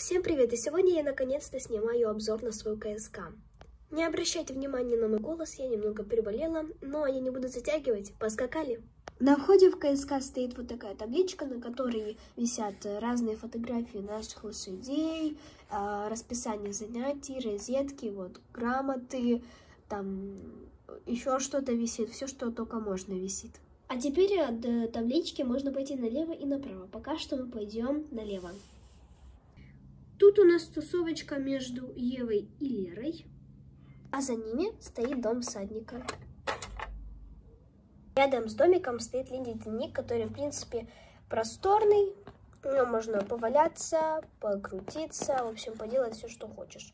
Всем привет! И сегодня я наконец-то снимаю обзор на свою КСК. Не обращайте внимания на мой голос, я немного переболела, но я не буду затягивать, поскакали. На входе в КСК стоит вот такая табличка, на которой висят разные фотографии наших лошадей, а, расписание занятий, розетки, вот грамоты, там еще что-то висит, все, что только можно висит. А теперь от таблички можно пойти налево и направо. Пока что мы пойдем налево. Тут у нас тусовочка между Евой и Лерой, а за ними стоит дом всадника. Рядом с домиком стоит ледяник, который, в принципе, просторный. Нем можно поваляться, покрутиться, в общем, поделать все, что хочешь.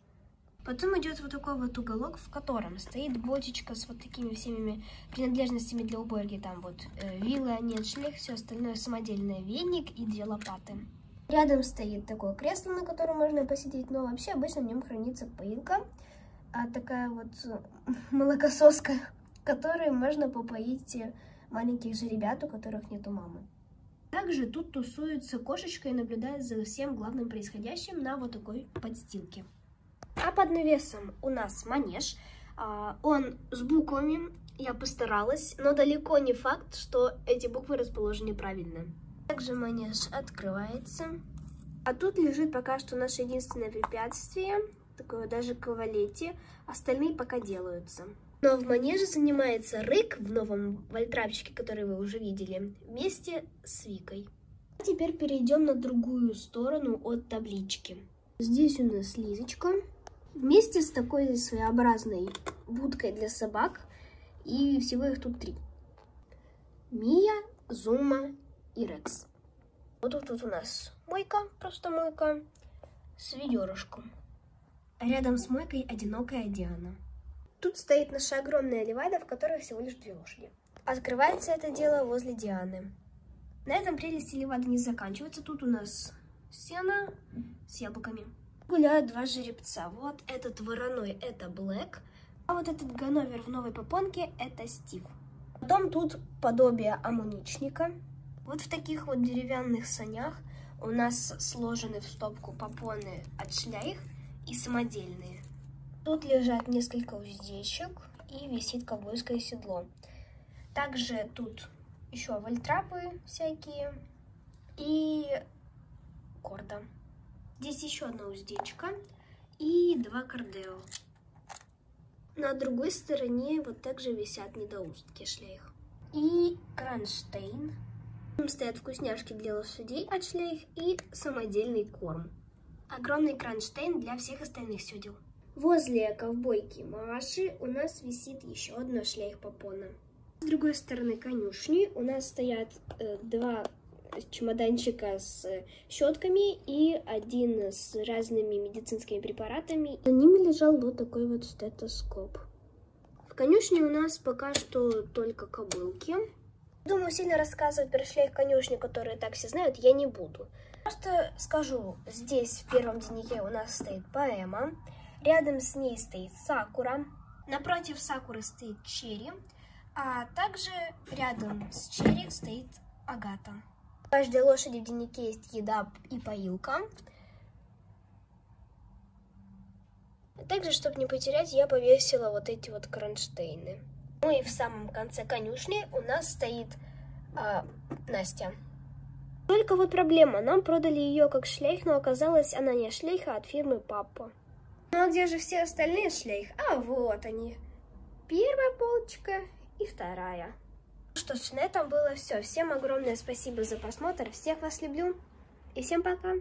Потом идет вот такой вот уголок, в котором стоит бочечка с вот такими всеми принадлежностями для уборки. Там вот э, вилла, нет, шлех, все остальное самодельное, веник и две лопаты. Рядом стоит такое кресло, на котором можно посидеть, но вообще обычно в нем хранится поилка, а такая вот молокососка, которой можно попоить маленьких же ребят, у которых нету мамы. Также тут тусуется кошечка и наблюдает за всем главным происходящим на вот такой подстилке. А под навесом у нас манеж. А, он с буквами, я постаралась, но далеко не факт, что эти буквы расположены правильно. Также манеж открывается. А тут лежит пока что наше единственное препятствие, такое даже кавалете. Остальные пока делаются. Но в манеже занимается Рык в новом вольтрапчике, который вы уже видели, вместе с Викой. Теперь перейдем на другую сторону от таблички. Здесь у нас Лизочка вместе с такой своеобразной будкой для собак. И всего их тут три. Мия, Зума и Рекс. Вот тут, тут у нас мойка, просто мойка, с ведерышком. А рядом с мойкой одинокая Диана. Тут стоит наша огромная левада, в которой всего лишь две лошади. Открывается это дело возле Дианы. На этом прелести левады не заканчиваются. Тут у нас сено с яблоками. Гуляют два жеребца. Вот этот вороной – это Блэк, а вот этот Ганновер в новой попонке – это Стив. Потом тут подобие амуничника – вот в таких вот деревянных санях у нас сложены в стопку попоны от шляих и самодельные. Тут лежат несколько уздечек и висит ковбойское седло. Также тут еще вольтрапы всякие и корда. Здесь еще одна уздечка и два кардео. На другой стороне вот также висят недоустки шлейх. И кронштейн там стоят вкусняшки для лошадей от шлейх и самодельный корм. Огромный кронштейн для всех остальных сёдел. Возле ковбойки Маши у нас висит еще одно шлейх попона. С другой стороны конюшни у нас стоят э, два чемоданчика с щетками и один с разными медицинскими препаратами. За ними лежал вот такой вот стетоскоп. В конюшне у нас пока что только кобылки. Думаю, сильно рассказывать про шлейф конюшни, которые так все знают, я не буду. Просто скажу, здесь в первом дневнике у нас стоит поэма, рядом с ней стоит сакура, напротив сакуры стоит черри, а также рядом с черри стоит агата. У каждой лошади в дневнике есть еда и поилка. Также, чтобы не потерять, я повесила вот эти вот кронштейны. Ну и в самом конце конюшни у нас стоит а, Настя. Только вот проблема, нам продали ее как шлейх, но оказалось она не шлейх, а от фирмы Папа. Ну а где же все остальные шлейх? А вот они. Первая полочка и вторая. Ну что ж, на этом было все. Всем огромное спасибо за просмотр, всех вас люблю и всем пока.